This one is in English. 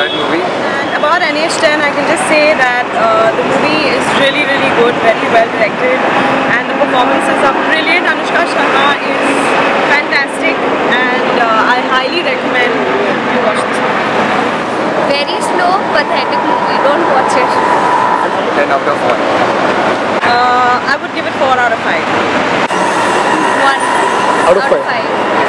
that movie. And about NH10, I can just say that uh, the movie is really, really good, very well directed, and the performances are brilliant. Anushka Sharma is fantastic, and uh, I highly recommend you watch this movie. Very slow, pathetic movie. Don't watch it. 10 out of 1. Uh, I would give it 4 out of 5. One Out of five.